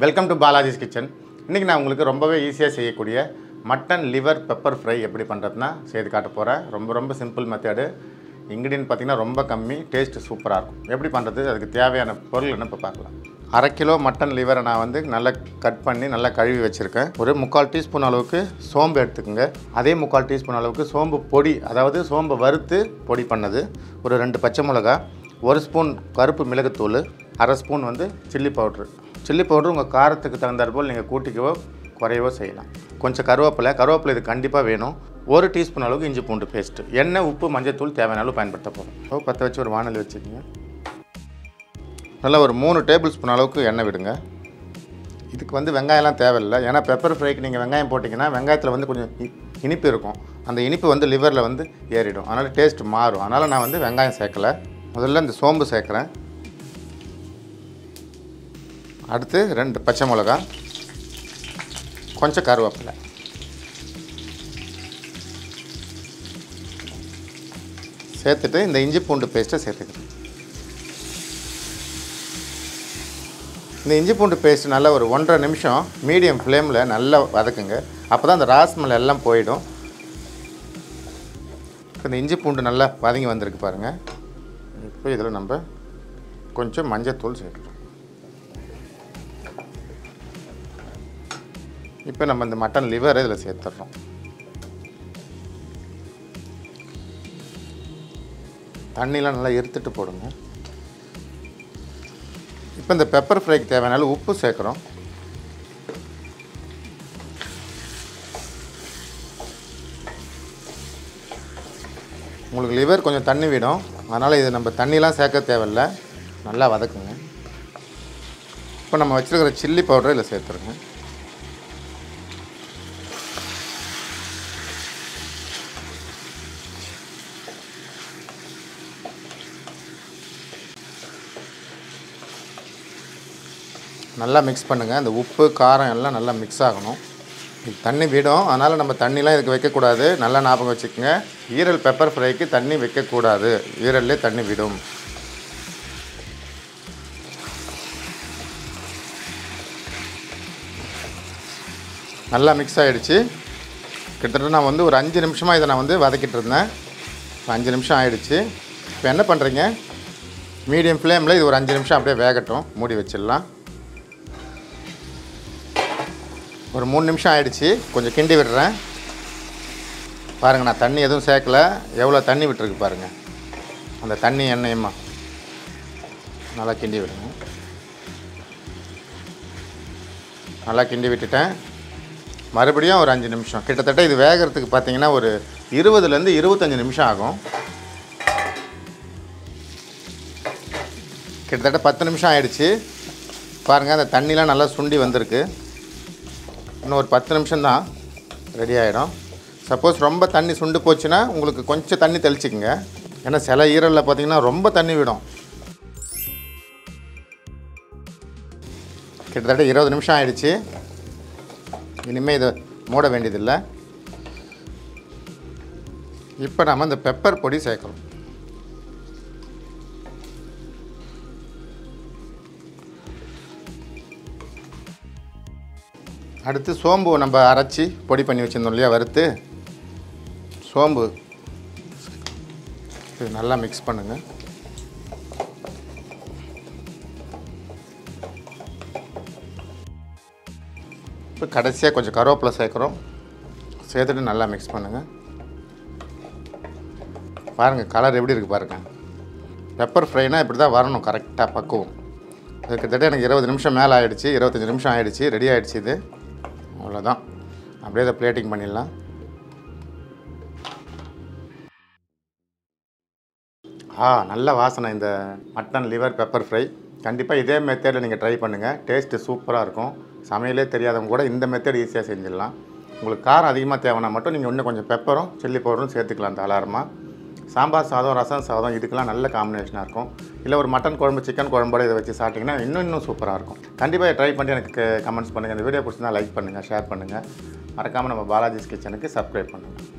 Welcome to Balaji's kitchen இன்றைக்கி நான் உங்களுக்கு ரொம்பவே ஈஸியாக செய்யக்கூடிய மட்டன் லிவர் பெப்பர் ஃப்ரை எப்படி பண்ணுறதுனா செய்து காட்ட போகிறேன் ரொம்ப ரொம்ப சிம்பிள் மெத்தேடு இன்க்ரீடியன்ட் பார்த்திங்கன்னா ரொம்ப கம்மி டேஸ்ட்டு சூப்பராக இருக்கும். எப்படி பண்ணுறது அதுக்கு தேவையான பொருள் என்ன இப்போ பார்க்கலாம். அரை கிலோ மட்டன் லிவரை நான் வந்து நல்லா கட் பண்ணி நல்லா கழுவி வச்சுருக்கேன். ஒரு முக்கால் டீஸ்பூன் அளவுக்கு சோம்பு எடுத்துக்கோங்க. அதே முக்கால் டீஸ்பூன் அளவுக்கு சோம்பு பொடி அதாவது சோம்பை வறுத்து பொடி பண்ணது. ஒரு ரெண்டு பச்சை மிளகா ஒரு ஸ்பூன் கருப்பு மிளகுத்தூள் அரை ஸ்பூன் வந்து சில்லி பவுட்ரு சில்லி பவுடர் உங்கள் காரத்துக்கு தகுந்தாற்போல் நீங்கள் கூட்டிக்கவோ குறையவோ செய்யலாம். கொஞ்சம் கருவேப்பிலை கருவேப்பிலை இது கண்டிப்பாக வேணும். ஒரு டீஸ்பூன் அளவுக்கு இஞ்சி பூண்டு பேஸ்ட்டு. எண்ணெய் உப்பு மஞ்சத்தூள் தேவையான அளவு பயன்படுத்த போகிறோம் பற்ற வச்சு ஒரு வானல் வச்சுக்கோங்க. நல்லா ஒரு மூணு டேபிள் ஸ்பூன் அளவுக்கு எண்ணெய் விடுங்க. இதுக்கு வந்து வெங்காயம்லாம் தேவையில்லை. ஏன்னா பெப்பர் ஃப்ரைக்கு நீங்கள் வெங்காயம் போட்டிங்கன்னா வெங்காயத்தில் வந்து கொஞ்சம் இனிப்பு இருக்கும். அந்த இனிப்பு வந்து லிவரில் வந்து ஏறிடும். அதனால் டேஸ்ட் மாறும். அதனால் நான் வந்து வெங்காயம் சேர்க்கலை. முதல்ல இந்த சோம்பு சேர்க்குறேன். அடுத்து ரெண்டு பச்சை மிளகா கொஞ்சம் கருவேப்பிலை. சேர்த்துட்டு இந்த இஞ்சி பூண்டு பேஸ்ட்டை சேர்த்துக்கணும். இந்த இஞ்சி பூண்டு பேஸ்ட் நல்லா ஒரு ஒன்றரை நிமிஷம் மீடியம் ஃப்ளேமில் நல்லா வதக்குங்க. அப்போ தான் அந்த ராஸ்மல் எல்லாம் போயிடும். இந்த இஞ்சி பூண்டு நல்லா வதங்கி வந்திருக்கு பாருங்கள் இப்போ இதில் நம்ம கொஞ்சம் மஞ்சத்தூள் சேர்க்குறோம் இப்போ நம்ம இந்த மட்டன் லிவரை இதில் சேர்த்துட்றோம். தண்ணிலாம் நல்லா இருத்துட்டு போடுங்க. இப்போ இந்த பெப்பர் ஃப்ரைக்கு தேவையான உப்பு சேர்க்குறோம். உங்களுக்கு லிவர் கொஞ்சம் தண்ணி விடும். அதனால் இது நம்ம தண்ணிலாம் சேர்க்க தேவையில்ல. நல்லா வதக்குங்க. இப்போ நம்ம வச்சுருக்கிற சில்லி பவுடரை இதில் சேர்த்துருங்க. நல்லா மிக்ஸ் பண்ணுங்கள் அந்த உப்பு காரம் எல்லாம் நல்லா மிக்ஸ் ஆகணும். இது தண்ணி விடும். அதனால் நம்ம தண்ணிலாம் இதுக்கு வைக்கக்கூடாது. நல்லா ஞாபகம் வச்சுக்கோங்க. ஈரல் பெப்பர் ஃப்ரைக்கு தண்ணி வைக்கக்கூடாது. ஈரல்லே தண்ணி விடும். நல்லா மிக்ஸ் ஆகிடுச்சு கிட்டத்தட்ட நான் வந்து ஒரு அஞ்சு நிமிஷமாக இதை நான் வந்து வதக்கிட்டு இருந்தேன். அஞ்சு நிமிஷம் ஆகிடுச்சு இப்போ என்ன பண்ணுறீங்க மீடியம் ஃப்ளேமில் இது ஒரு அஞ்சு நிமிஷம் அப்படியே வேகட்டும். மூடி வச்சிடலாம். ஒரு மூணு நிமிஷம் ஆகிடுச்சி கொஞ்சம் கிண்டி விடுறேன். பாருங்கள் நான் தண்ணி எதுவும் சேர்க்கல. எவ்வளோ தண்ணி விட்டுருக்கு பாருங்கள் அந்த தண்ணி எண்ணெயுமா. நல்லா கிண்டி விடுங்க. நல்லா கிண்டி விட்டுட்டேன். மறுபடியும் ஒரு அஞ்சு நிமிஷம். கிட்டத்தட்ட இது வேகிறதுக்கு பார்த்தீங்கன்னா ஒரு இருபதுலேருந்து இருபத்தஞ்சி நிமிஷம் ஆகும். கிட்டத்தட்ட பத்து நிமிஷம் ஆயிடுச்சு. பாருங்கள் அந்த தண்ணிலாம் நல்லா சுண்டி வந்திருக்கு. இன்னும் ஒரு பத்து நிமிஷம் தான் ரெடி ஆகிடும் சப்போஸ் ரொம்ப தண்ணி சுண்டு போச்சுன்னா உங்களுக்கு கொஞ்சம் தண்ணி தெளிச்சிக்கங்க. ஏன்னா சில ஈரலில் பார்த்தீங்கன்னா ரொம்ப தண்ணி விடும். கிட்டத்தட்ட இருபது நிமிஷம் ஆயிடுச்சு. இனிமேல் இதை மூட வேண்டியதில்லை. இப்போ நம்ம இந்த பெப்பர் பொடி சேர்க்குறோம் அடுத்து சோம்பு நம்ம அரைச்சி பொடி பண்ணி வச்சுருந்தோம் இல்லையா வறுத்து. சோம்பு. இது நல்லா மிக்ஸ் பண்ணுங்கள் இப்போ கடைசியாக கொஞ்சம் கருவேப்பிலை சேர்க்குறோம். சேர்த்துட்டு நல்லா மிக்ஸ் பண்ணுங்கள் பாருங்கள் கலர் எப்படி இருக்குது பாருங்கள் பெப்பர் ஃப்ரைனால் இப்படி தான் வரணும் கரெக்டாக பக்குவம். இது கிட்டத்தட்ட எனக்கு இருபது நிமிஷம் மேலே ஆகிடுச்சி இருபத்தஞ்சி நிமிஷம் ஆகிடுச்சி ரெடி ஆகிடுச்சி இது. அவ்வளோதான். அப்படியே இதை பிளேட்டிங் பண்ணிடலாம். ஆ நல்ல வாசனை இந்த மட்டன் லிவர் பெப்பர் ஃப்ரை கண்டிப்பாக இதே மெத்தேடில் நீங்கள் ட்ரை பண்ணுங்கள் டேஸ்ட்டு சூப்பராக இருக்கும். சமையலே தெரியாதவங்க கூட இந்த மெத்தேட் ஈஸியாக செஞ்சிடலாம். உங்களுக்கு காரம் அதிகமாக தேவைன்னா மட்டும் நீங்கள் இன்னும் கொஞ்சம் பெப்பரும் சில்லி பவுடரும் சேர்த்துக்கலாம் தாராளமாக சாம்பார் சாதம் ரசம் சாதம் இதுக்கெல்லாம் நல்ல காம்பினேஷனாக இருக்கும். இல்லை ஒரு மட்டன் குழம்பு சிக்கன் குழம்போட இதை வச்சு சாப்பிட்டிங்கன்னா இன்னும் இன்னும் சூப்பராக இருக்கும். கண்டிப்பாக ட்ரை பண்ணி எனக்கு கமெண்ட்ஸ் பண்ணுங்கள் இந்த வீடியோ பிடிச்சிருந்தா லைக் பண்ணுங்கள் ஷேர் பண்ணுங்கள் மறக்காமல் நம்ம பாலாஜிஸ் கிச்சனுக்கு சப்ஸ்கிரைப் பண்ணுங்கள்